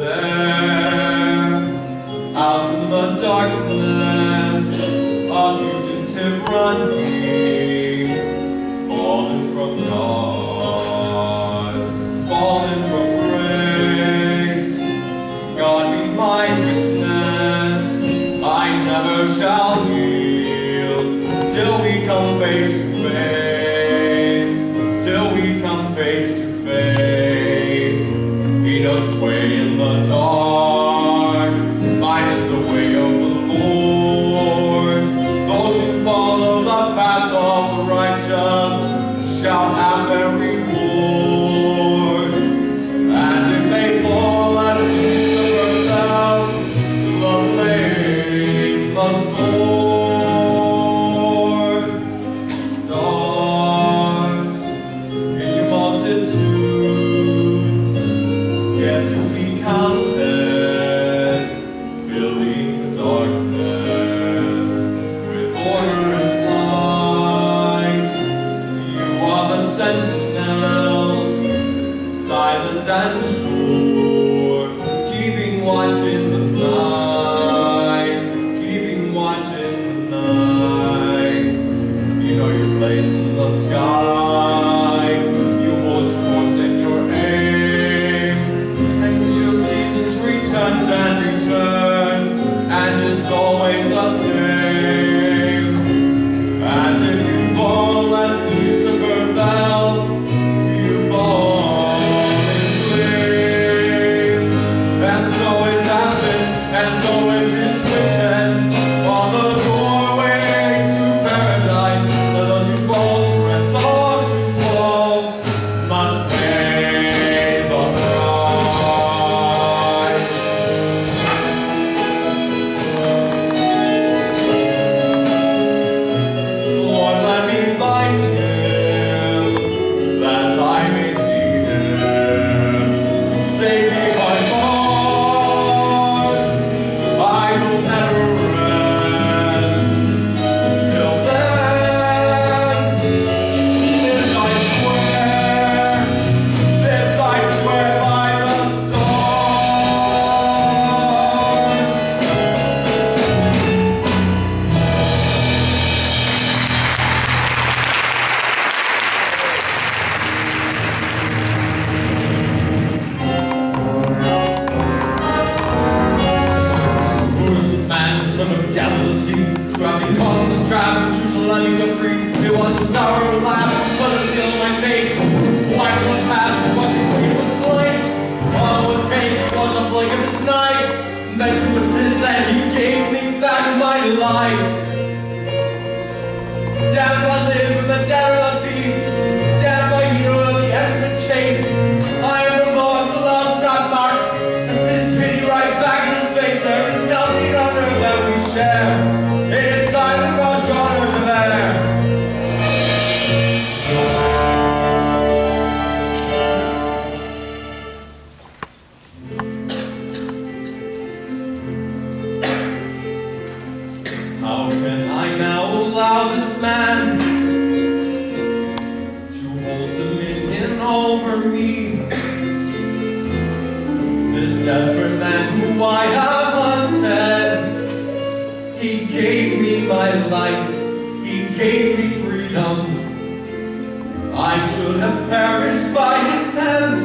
There, out in the darkness. sentinels, silent and jealousy Grabbing caught in the trap, choosing letting go free It was a sour laugh, but it's still my fate. How can I now allow this man to hold dominion over me? This desperate man who I have hunted, he gave me my life, he gave me freedom. I should have perished by his hand.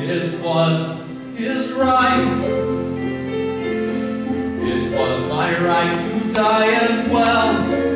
It was his right my right to die as well.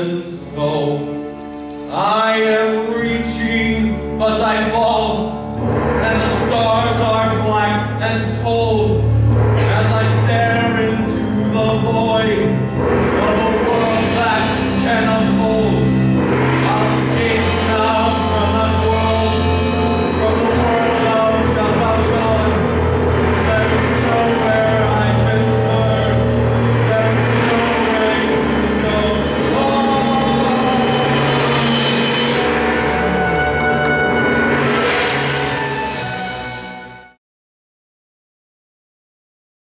Even so,